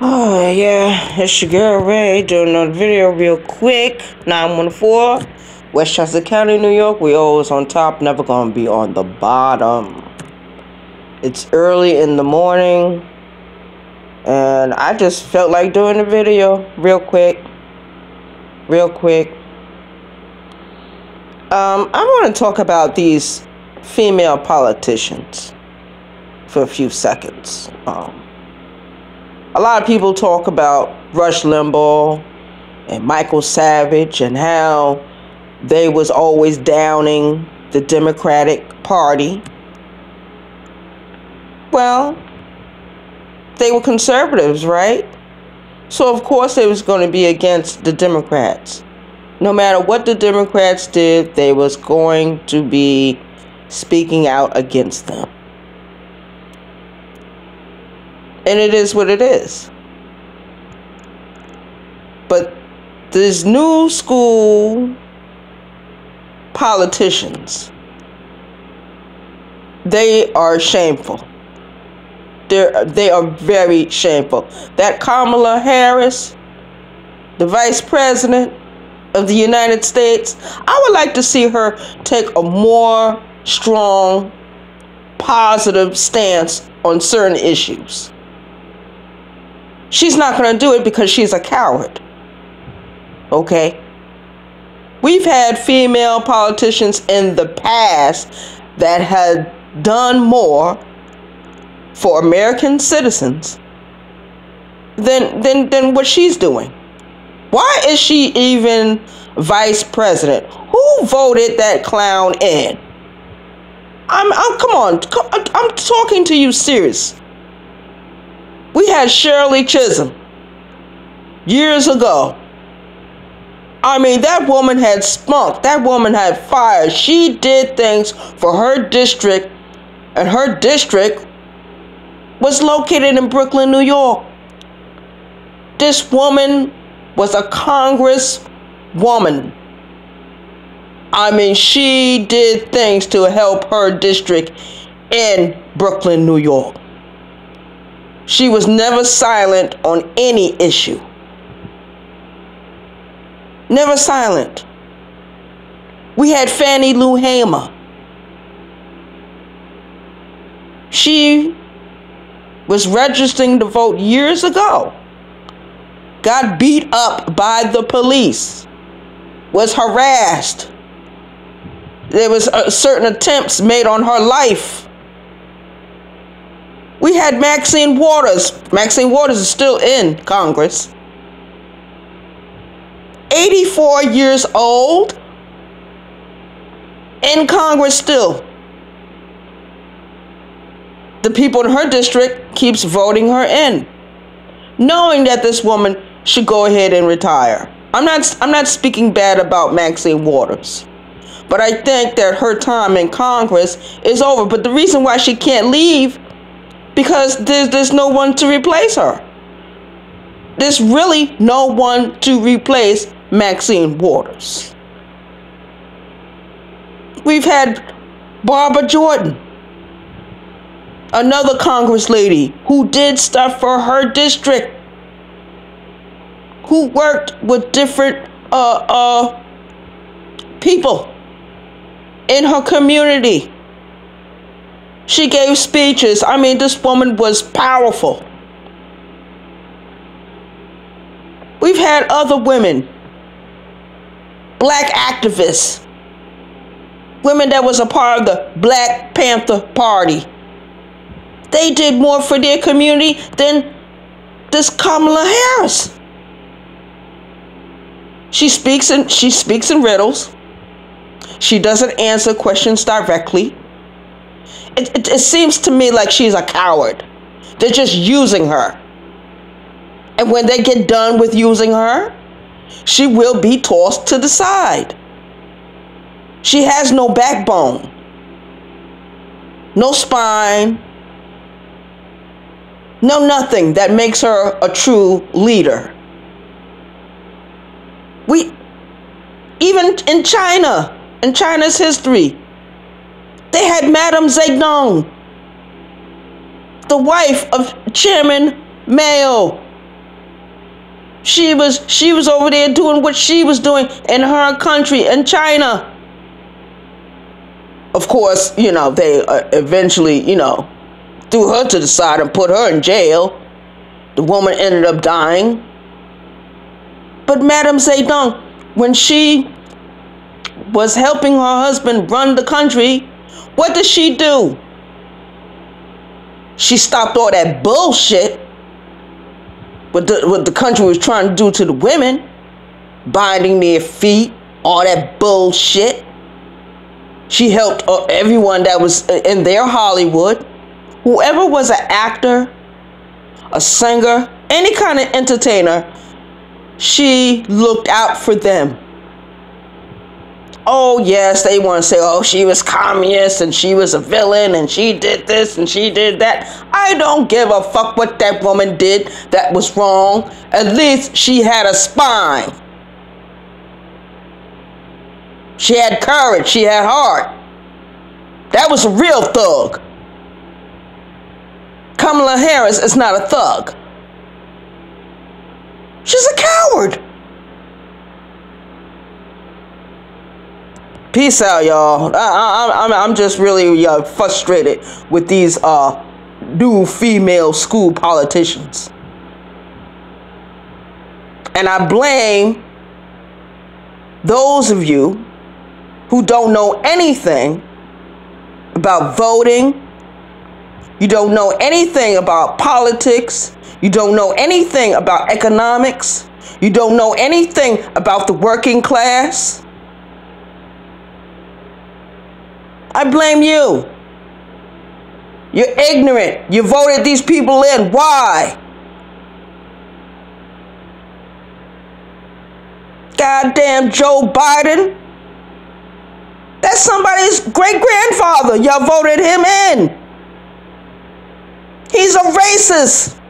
Oh, yeah, it's your girl Ray doing another video real quick. 914, Westchester County, New York. We always on top, never gonna be on the bottom. It's early in the morning, and I just felt like doing a video real quick. Real quick. Um, I want to talk about these female politicians for a few seconds. Um, a lot of people talk about Rush Limbaugh and Michael Savage and how they was always downing the Democratic Party. Well, they were conservatives, right? So of course they was going to be against the Democrats. No matter what the Democrats did, they was going to be speaking out against them. And it is what it is. But these new school politicians, they are shameful. They're, they are very shameful. That Kamala Harris, the vice president of the United States, I would like to see her take a more strong, positive stance on certain issues. She's not going to do it because she's a coward. Okay? We've had female politicians in the past that had done more for American citizens than, than, than what she's doing. Why is she even vice president? Who voted that clown in? I'm, I'm come on, I'm talking to you serious. Had Shirley Chisholm years ago. I mean, that woman had spunk. That woman had fire. She did things for her district, and her district was located in Brooklyn, New York. This woman was a Congress woman. I mean, she did things to help her district in Brooklyn, New York. She was never silent on any issue. Never silent. We had Fannie Lou Hamer. She was registering to vote years ago. Got beat up by the police. Was harassed. There was uh, certain attempts made on her life we had Maxine Waters. Maxine Waters is still in Congress. 84 years old. In Congress still. The people in her district keeps voting her in. Knowing that this woman should go ahead and retire. I'm not I'm not speaking bad about Maxine Waters. But I think that her time in Congress is over. But the reason why she can't leave because there's, there's no one to replace her. There's really no one to replace Maxine Waters. We've had Barbara Jordan, another Congress lady who did stuff for her district, who worked with different uh, uh, people in her community she gave speeches. I mean, this woman was powerful. We've had other women, black activists, women that was a part of the Black Panther Party. They did more for their community than this Kamala Harris. She speaks in she speaks in riddles. She doesn't answer questions directly it, it, it seems to me like she's a coward. They're just using her. And when they get done with using her, she will be tossed to the side. She has no backbone, no spine, no nothing that makes her a true leader. We, even in China, in China's history, they had Madame Zedong, the wife of Chairman Mao. She was she was over there doing what she was doing in her country in China. Of course, you know, they uh, eventually, you know, threw her to the side and put her in jail. The woman ended up dying. But Madame Zedong, when she was helping her husband run the country, what did she do? She stopped all that bullshit what the, what the country was trying to do to the women, binding their feet, all that bullshit. She helped uh, everyone that was uh, in their Hollywood. Whoever was an actor, a singer, any kind of entertainer, she looked out for them oh yes they want to say oh she was communist and she was a villain and she did this and she did that. I don't give a fuck what that woman did that was wrong. At least she had a spine. She had courage. She had heart. That was a real thug. Kamala harris is not a thug she's a coward Peace out, y'all. I, I, I'm just really uh, frustrated with these uh, new female school politicians. And I blame those of you who don't know anything about voting, you don't know anything about politics, you don't know anything about economics, you don't know anything about the working class. I blame you. You're ignorant. You voted these people in. Why? Goddamn Joe Biden. That's somebody's great grandfather. Y'all voted him in. He's a racist.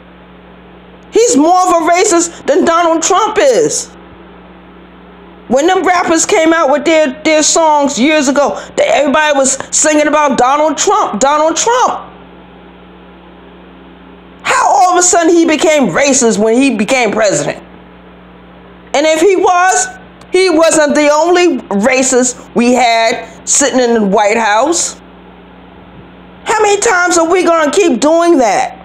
He's more of a racist than Donald Trump is. When them rappers came out with their, their songs years ago, everybody was singing about Donald Trump, Donald Trump. How all of a sudden he became racist when he became president? And if he was, he wasn't the only racist we had sitting in the White House. How many times are we going to keep doing that?